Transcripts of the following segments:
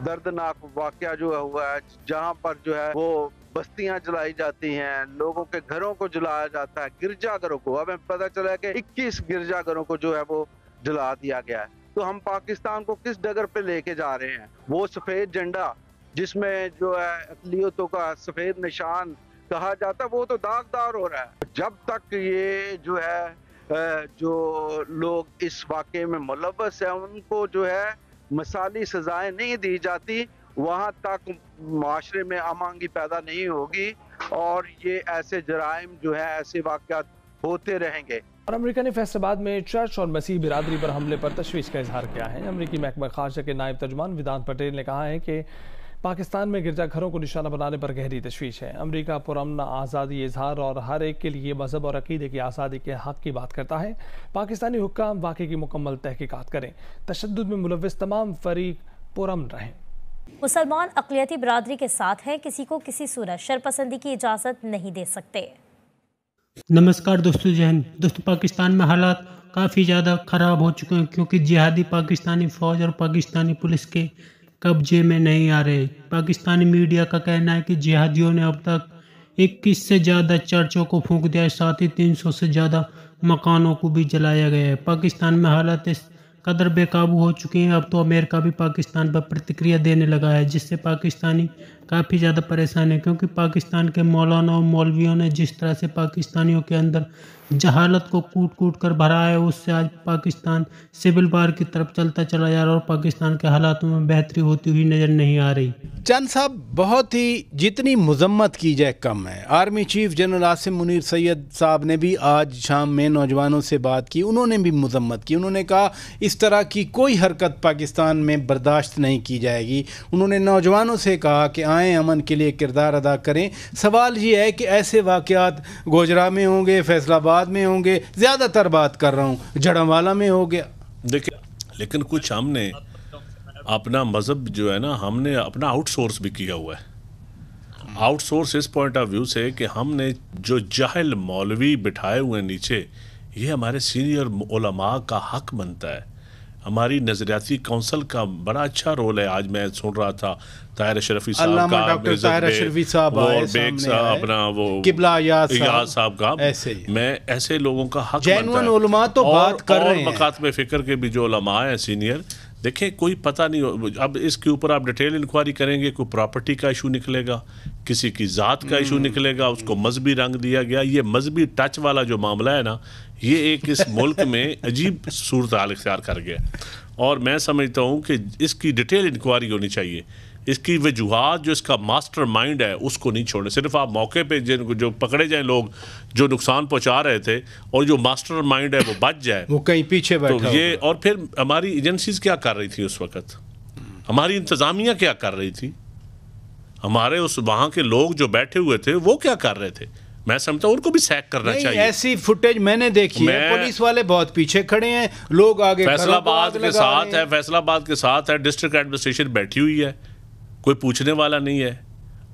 दर्दनाक वाक्य जो हुआ है, जहाँ पर जो है वो बस्तियाँ जलाई जाती हैं, लोगों के घरों को जलाया जाता है, गिरजाघरों को। हमें पता चला है कि 21 गिरजाघरों को जो है वो जला दिया गया है। तो हम पाकिस्तान को किस डगर पे लेके जा रहे हैं? वो सफ़ेद झंडा, जिसमें जो है अकलियतों का सफ़ेद निशान कहा जाता है वो तो दागदार हो रहा है। जब तक ये जो है जो लोग इस वाक़े में मुलवस है, उनको जो है मिसाली सजाएँ नहीं दी जाती, वहाँ तक माशरे में अमांगी पैदा नहीं होगी और ये ऐसे जराइम जो है, ऐसे वाक़ होते रहेंगे। और अमरीका ने फैसलाबाद में चर्च और मसीह बिरादरी पर हमले पर तशवीश का इजहार किया है। अमरीकी महकमा खारजा के नायब तर्जमान विदान पटेल ने कहा है कि पाकिस्तान में गिरजाघरों को निशाना बनाने पर गहरी तशवीश है। अमरीका पुरमन आज़ादी इजहार और हर एक के लिए मज़हब और अकीदे की आज़ादी के हक की बात करता है। पाकिस्तानी हुक्म वाक़े की मुकम्मल तहकीकात करें। तशद में मुलविस तमाम फरीक पुरम रहें। मुसलमान अकलियती बरदरी के साथ हैं किसी को किसी सूरत शरपसंदी की इजाज़त नहीं दे सकते। नमस्कार दोस्तों जहन दोस्तों पाकिस्तान में हालात काफ़ी ज़्यादा ख़राब हो चुके हैं क्योंकि जिहादी पाकिस्तानी फ़ौज और पाकिस्तानी पुलिस के कब्जे में नहीं आ रहे। पाकिस्तानी मीडिया का कहना है कि जिहादियों ने अब तक 21 से ज़्यादा चर्चों को फूंक दिया है, साथ ही 300 से ज़्यादा मकानों को भी जलाया गया है। पाकिस्तान में हालात इस कदर बेकाबू हो चुके हैं, अब तो अमेरिका भी पाकिस्तान पर प्रतिक्रिया देने लगा है, जिससे पाकिस्तानी काफ़ी ज़्यादा परेशान है, क्योंकि पाकिस्तान के मौलाना और मौलवियों ने जिस तरह से पाकिस्तानियों के अंदर जहालत को कूट कूट कर भरा है, उससे आज पाकिस्तान सिविल वार की तरफ़ चलता चला जा रहा है और पाकिस्तान के हालातों में बेहतरी होती हुई नज़र नहीं आ रही। चंद साहब, बहुत ही जितनी मजम्मत की जाए कम है। Army chief general Asim Munir Syed साहब ने भी आज शाम में नौजवानों से बात की, उन्होंने भी मजम्मत की। उन्होंने कहा, इस तरह की कोई हरकत पाकिस्तान में बर्दाश्त नहीं की जाएगी। उन्होंने नौजवानों से कहा कि अमन के लिए किरदार अदा करें। सवाल ये है कि ऐसे वाक़ात गोजरा में होंगे, फैसलाबाद में होंगे, ज़्यादातर बात कर रहा हूँ, जड़ावाला में हो गया। देखिए, लेकिन कुछ हमने अपना मज़हब जो है ना, हमने अपना आउटसोर्स भी किया हुआ है। आउटसोर्स इस पॉइंट ऑफ़ व्यू से कि हमने जो जाहिल मौलवी बिठाए हुए नीचे, ये हमारे सीनियर ओलमा का हक बनता है। हमारी नजरियाती कौंसल का बड़ा अच्छा रोल है। आज मैं सुन रहा था ताहिर अशरफी साहब का डॉक्टर ताहिर शरफी साहब बेग साहब अपना वो किबला याद साहब। का। ऐसे मैं ऐसे लोगों का हक उलमा तो बात कर रहे हैं। मकात में फ़िक्र के भी जो लमा है सीनियर देखें कोई पता नहीं अब इसके ऊपर आप डिटेल इंक्वायरी करेंगे कोई प्रॉपर्टी का इशू निकलेगा किसी की ज़ात का इशू हम्म। निकलेगा उसको मजहबी रंग दिया गया ये मजहबी टच वाला जो मामला है ना ये एक इस मुल्क में अजीब सूरत हाल इख्तियार कर गया और मैं समझता हूँ कि इसकी डिटेल इंक्वायरी होनी चाहिए इसकी वजूहत जो इसका मास्टर माइंड है उसको नहीं छोड़े सिर्फ़ आप मौके पे जिन जो पकड़े जाए लोग जो नुकसान पहुँचा रहे थे और जो मास्टर माइंड है वो बच जाए वो कहीं पीछे तो ये और फिर हमारी एजेंसीज क्या कर रही थी उस वक्त? हमारी इंतज़ामिया क्या कर रही थी? हमारे उस वहाँ के लोग जो बैठे हुए थे वो क्या कर रहे थे? मैं समझता हूँ उनको भी सैक करना चाहिए। ऐसी फुटेज मैंने देखी मैं, है पुलिस वाले बहुत पीछे खड़े हैं लोग आगे फैसलाबाद के साथ है। फैसलाबाद के साथ है डिस्ट्रिक्ट एडमिनिस्ट्रेशन बैठी हुई है। कोई पूछने वाला नहीं है।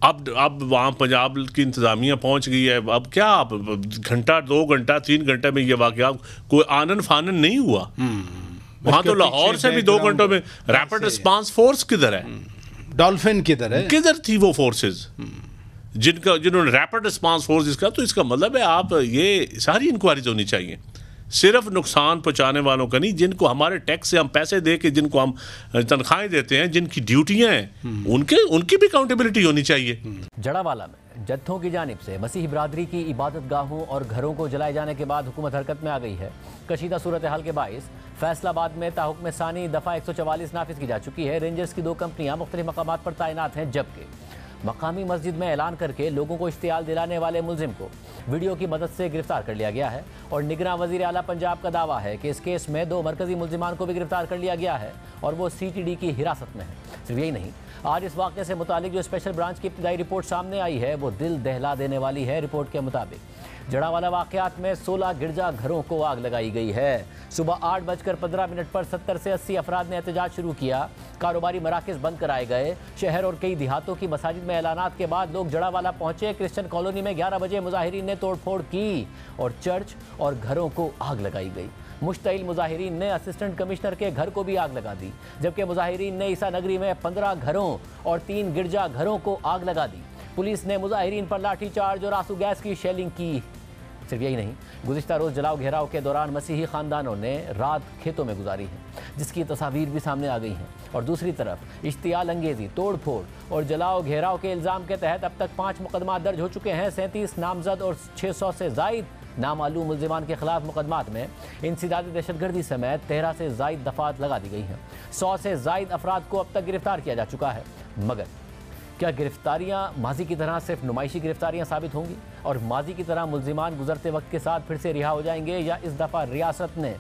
अब अब वहाँ पंजाब की इंतज़ामिया पहुँच गई है। अब क्या आप घंटा दो घंटा तीन घंटे में ये वाक्य कोई आनंद फानन नहीं हुआ? हम्म। वहाँ तो लाहौर से भी दो घंटों में रैपिड रिस्पांस फोर्स किधर है? डॉल्फिन किधर है? किधर थी वो फोर्सेज हम्म। जिनका जिन्होंने रैपिड रिस्पांस फोर्स जिसका तो इसका मतलब है आप ये सारी इंक्वायरीज होनी चाहिए। सिर्फ़ नुकसान पहुँचाने वालों का नहीं जिनको हमारे टैक्स से हम पैसे दे के जिनको हम तनख्वाहें देते हैं जिनकी ड्यूटियाँ हैं हम्म। उनके उनकी भी अकाउंटेबिलिटी होनी चाहिए हम्म। जड़ावाला में जत्थों की जानब से मसीह बरदरी की इबादत गाहों और घरों को जलाए जाने के बाद हुकूमत हरकत में आ गई है कशीदा सूरत हाल के बायस फैसलाबाद में ताहुक में सानी दफ़ा एक सौ चवालीस नाफिज की जा चुकी है रेंजर्स की दो कंपनियाँ मुख्तलि मकाम पर तैनात हैं जबकि मकामी मस्जिद में ऐलान करके लोगों को इश्तियाल दिलाने वाले मुलजिम को वीडियो की मदद से गिरफ़्तार कर लिया गया है और निगरान वज़ीर अला पंजाब का दावा है कि इस केस में दो मरकजी मुलजिमान को भी गिरफ़्तार कर लिया गया है और वो सी टी डी की हिरासत में है। सिर्फ़ यही नहीं, आज इस वाक़े से मुतालिक जो स्पेशल ब्रांच की इब्तदाई रिपोर्ट सामने आई है, वो दिल दहला देने वाली है रिपोर्ट के मुताबिक। जड़ावाला वाकयात में 16 गिरजा घरों को आग लगाई गई है। सुबह आठ बजकर पंद्रह मिनट पर सत्तर से अस्सी अफराद ने एहतजाज शुरू किया। कारोबारी मराकज बंद कराए गए। शहर और कई देहातों की मसाजिद में ऐलान के बाद लोग जड़ावाला पहुँचे। क्रिश्चियन कॉलोनी में ग्यारह बजे मुजाहरीन ने तोड़फोड़ की और चर्च और घरों को आग लगाई गई। मुश्तिल मुजाहरीन ने असिस्टेंट कमिश्नर के घर को भी आग लगा दी, जबकि मुजाहरीन ने ईसा नगरी में पंद्रह घरों और तीन गिरजा घरों को आग लगा दी। पुलिस ने मुजाहरीन पर लाठीचार्ज और आँसू गैस की शेलिंग की। सिर्फ़ यही नहीं, गुजशत रोज़ जलाओ घेराव के दौरान मसीही ख़ानदानों ने रात खेतों में गुजारी है, जिसकी तस्वीर भी सामने आ गई हैं। और दूसरी तरफ़, इश्तियाल अंगेज़ी तोड़ फोड़ और जलाओ घेराव के इल्ज़ाम के तहत अब तक पाँच मुकदमा दर्ज हो चुके हैं। सैंतीस नामजद और छः सौ से जायद नामालूम मुलजमान के खिलाफ मुकदमात में इंसदादी दहशतगर्दी समेत तेरह से जायद दफात लगा दी गई हैं। सौ से जायद अफराद को अब तक गिरफ़्तार किया जा चुका है, मगर क्या गिरफ्तारियाँ, माजी की तरह सिर्फ़ नुमाइशी गिरफ्तारियाँ साबित होंगी? और माजी की तरह मुलजिमान गुजरते वक्त के साथ फिर से रिहा हो जाएँगे या इस दफ़ा रियासत ने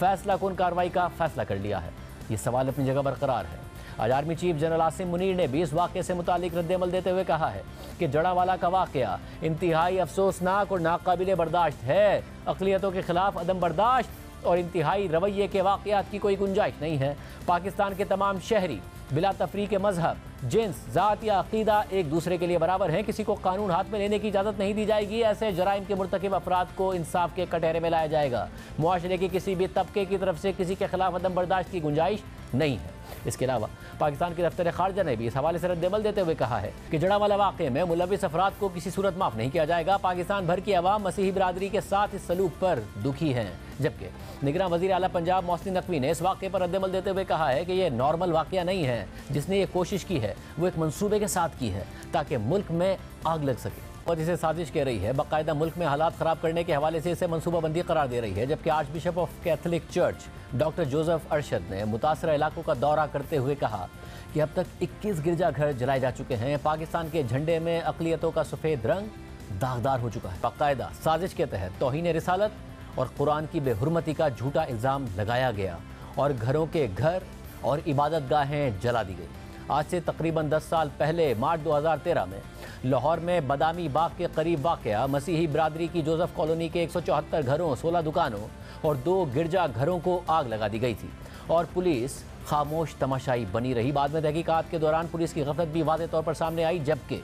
फैसला कौन कार्रवाई का फैसला कर लिया है? ये सवाल अपनी जगह बरकरार है। आज army chief general Asim Munir ने भी इस वाक़े से मुतालिक रद्दमल देते हुए कहा है कि जड़ावाला का वाक़ इंतहाई अफसोसनाक और नाकबिल बर्दाश्त है। अकलीतों के खिलाफ अदम बर्दाश्त और इंतहाई रवैये के वाक़ात की कोई गुंजाइश नहीं है। पाकिस्तान के तमाम शहरी बिला तफरी के मज़हब जिन्स, ज़ात या अकीदा एक दूसरे के लिए बराबर हैं। किसी को कानून हाथ में लेने की इजाज़त नहीं दी जाएगी। ऐसे जराइम के मरतकब अफराद को इंसाफ के कटहरे में लाया जाएगा। मुआरे के किसी भी तबके की तरफ़ से किसी के खिलाफ अदम बर्दाश्त की गुंजाइश नहीं है। इसके अलावा पाकिस्तान के दफ्तर खारजा ने भी इस हवाले से रद्दमल देते हुए कहा है कि जड़ा जड़ावाला वाक़े में मुलविस अफराद को किसी सूरत माफ़ नहीं किया जाएगा। पाकिस्तान भर की आवाम मसीही बरदरी के साथ इस सलूक पर दुखी हैं। जबकि निगरान वजी अला पंजाब मोहसिन नकवी ने इस वाक़े पर रद्दमल देते हुए कहा है कि यह नॉर्मल वाक़ नहीं है, जिसने ये कोशिश की है, वो एक मनसूबे के साथ की है, ताकि मुल्क में आग लग सके। और इसे साजिश कह रही है, बाकायदा मुल्क में हालात ख़राब करने के हवाले से इसे मनसूबाबंदी करार दे रही है, जबकि archbishop of Catholic church doctor Joseph Arshad ने मुतासर इलाकों का दौरा करते हुए कहा कि अब तक 21 गिरजाघर जलाए जा चुके हैं। पाकिस्तान के झंडे में अकलीतों का सफ़ेद रंग दागदार हो चुका है। बाकायदा साजिश के तहत तोहन रिसालत और कुरान की बेहरमती का झूठा इल्ज़ाम लगाया गया और घरों के घर और इबादत गाहें जला दी गई। आज से तकरीबन 10 साल पहले, मार्च 2013 में, लाहौर में बदामी बाग के करीब वाक़ मसीही बरदरी की जोसफ कॉलोनी के एक सौ चौहत्तर घरों 16 दुकानों और दो गिरजा घरों को आग लगा दी गई थी और पुलिस खामोश तमाशाई बनी रही। बाद में तहकीकात के दौरान पुलिस की गफलत भी वाज तौर पर सामने आई, जबकि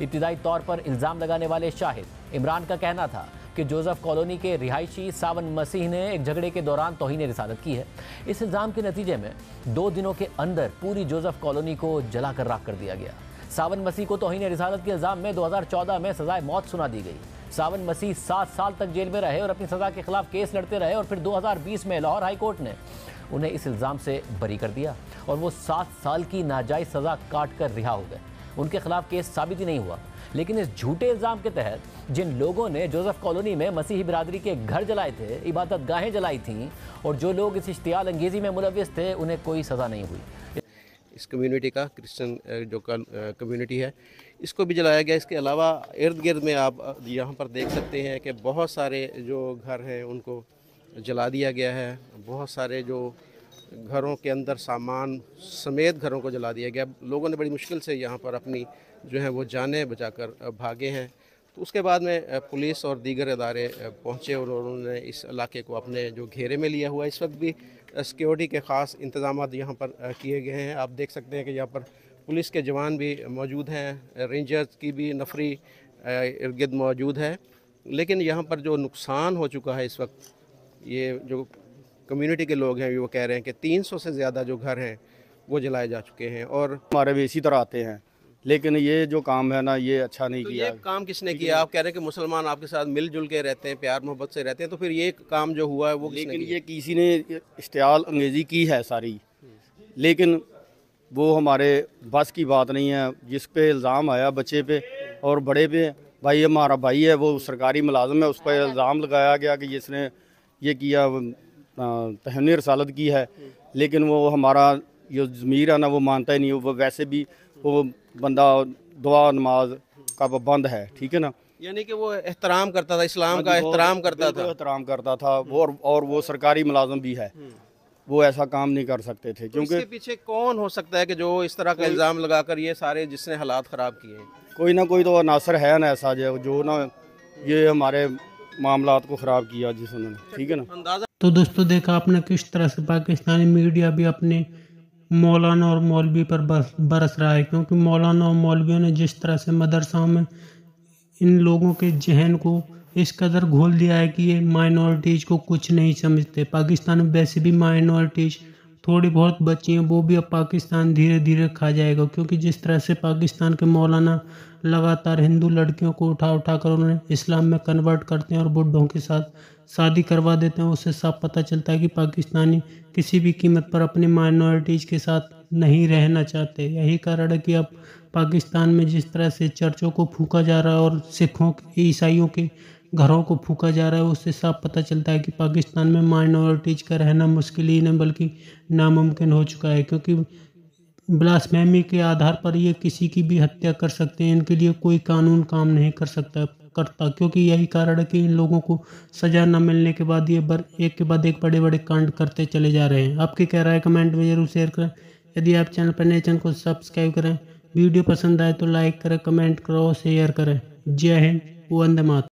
इब्तदाई तौर पर इल्ज़ाम लगाने वाले शाहिद इमरान का कहना था कि जोसेफ कॉलोनी के रिहायशी सावन मसीह ने एक झगड़े के दौरान तोहन रिसालत की है। इस इल्ज़ाम के नतीजे में दो दिनों के अंदर पूरी जोसेफ कॉलोनी को जलाकर राख कर दिया गया। सावन मसीह को तोहन रिसालत के इल्ज़ाम में 2014 में सजाए मौत सुना दी गई। सावन मसीह सात साल तक जेल में रहे और अपनी सज़ा के खिलाफ केस लड़ते रहे और फिर 2020 में लाहौर हाई कोर्ट ने उन्हें इस इल्ज़ाम से बरी कर दिया और वो सात साल की नाजायज़ सज़ा काट कर रिहा हो गए। उनके खिलाफ केस साबित ही नहीं हुआ। लेकिन इस झूठे इल्ज़ाम के तहत जिन लोगों ने जोसेफ कॉलोनी में मसीही बिरादरी के घर जलाए थे, इबादत गाहें जलाई थीं, और जो लोग इस इश्तियाल अंगेज़ी में मुलविस थे, उन्हें कोई सज़ा नहीं हुई। इस कम्युनिटी का क्रिश्चियन जो कम्युनिटी है, इसको भी जलाया गया। इसके अलावा इर्द गिर्द में आप यहाँ पर देख सकते हैं कि बहुत सारे जो घर हैं, उनको जला दिया गया है। बहुत सारे जो घरों के अंदर सामान समेत घरों को जला दिया गया। लोगों ने बड़ी मुश्किल से यहाँ पर अपनी जो है वो जानें बचाकर भागे हैं। तो उसके बाद में पुलिस और दीगर अदारे पहुँचे और उन्होंने इस इलाके को अपने जो घेरे में लिया हुआ इस वक्त भी सिक्योरिटी के ख़ास इंतज़ाम यहाँ पर किए गए हैं। आप देख सकते हैं कि यहाँ पर पुलिस के जवान भी मौजूद हैं। रेंजर्स की भी नफरी इर्द गिर्द मौजूद है। लेकिन यहाँ पर जो नुकसान हो चुका है इस वक्त, ये जो कम्युनिटी के लोग हैं वो कह रहे हैं कि 300 से ज़्यादा जो घर हैं वो जलाए जा चुके हैं और हमारे भी इसी तरह आते हैं। लेकिन ये जो काम है ना ये अच्छा नहीं तो किया। ये काम किसने किया? आप कह रहे हैं कि मुसलमान आपके साथ मिलजुल के रहते हैं प्यार मोहब्बत से रहते हैं तो फिर ये काम जो हुआ है वो लेकिन ये किसी ने इश्तियाल अंग्रेज़ी की है सारी। लेकिन वो हमारे बस की बात नहीं है जिस पे इल्ज़ाम आया बच्चे पे और बड़े पे भाई हमारा भाई है वो सरकारी मुलाजम है उस पर इल्ज़ाम लगाया गया कि जिसने ये किया तहनी रसालत की है लेकिन वो हमारा जो ज़मीर है ना वो मानता ही नहीं वो वैसे भी वो बंदा दुआ नमाज़ का पाबंद है ठीक है ना? यानी कि वो एहतराम करता था इस्लाम हाँ का एहतराम करता था। एहतराम करता था वो और, और वो सरकारी मुलाजम भी है। हम्म। वो ऐसा काम नहीं कर सकते थे क्योंकि तो पीछे कौन हो सकता है कि जो इस तरह का इल्ज़ाम लगाकर ये सारे जिसने हालात ख़राब किए कोई ना कोई तो अनासर है ना ऐसा जो ना ये हमारे मामला को ख़राब किया जिस उन्होंने ठीक है ना? तो दोस्तों देखा आपने किस तरह से पाकिस्तानी मीडिया भी अपने मौलाना और मौलवी पर बस, बरस रहा है, क्योंकि मौलाना और मौलवियों ने जिस तरह से मदरसाओं में इन लोगों के जहन को इस कदर घोल दिया है कि ये माइनॉरिटीज़ को कुछ नहीं समझते। पाकिस्तान में वैसे भी माइनॉरिटीज़ थोड़ी बहुत बची हैं, वो भी अब पाकिस्तान धीरे धीरे खा जाएगा, क्योंकि जिस तरह से पाकिस्तान के मौलाना लगातार हिंदू लड़कियों को उठा उठा कर उन्हें इस्लाम में कन्वर्ट करते हैं और बुढ़ों के साथ शादी करवा देते हैं उससे साफ़ पता चलता है कि पाकिस्तानी किसी भी कीमत पर अपनी माइनॉरिटीज़ के साथ नहीं रहना चाहते। यही कारण है कि अब पाकिस्तान में जिस तरह से चर्चों को फूका जा रहा है और सिखों ईसाइयों के घरों को फूका जा रहा है उससे साफ़ पता चलता है कि पाकिस्तान में माइनॉरिटीज़ का रहना मुश्किल ही नहीं, बल्कि नामुमकिन हो चुका है। क्योंकि ब्लास्फेमी के आधार पर ये किसी की भी हत्या कर सकते हैं, इनके लिए कोई कानून काम नहीं कर सकता। करता, क्योंकि यही कारण है कि इन लोगों को सज़ा न मिलने के बाद ये बर, एक के बाद एक बड़े बड़े कांड करते चले जा रहे हैं। आपके रहा है कमेंट में ज़रूर शेयर करें। यदि आप चैनल पर नए चैनल को सब्सक्राइब करें। वीडियो पसंद आए तो लाइक करें, कमेंट करो शेयर करें। जय हिंद, वंदे मात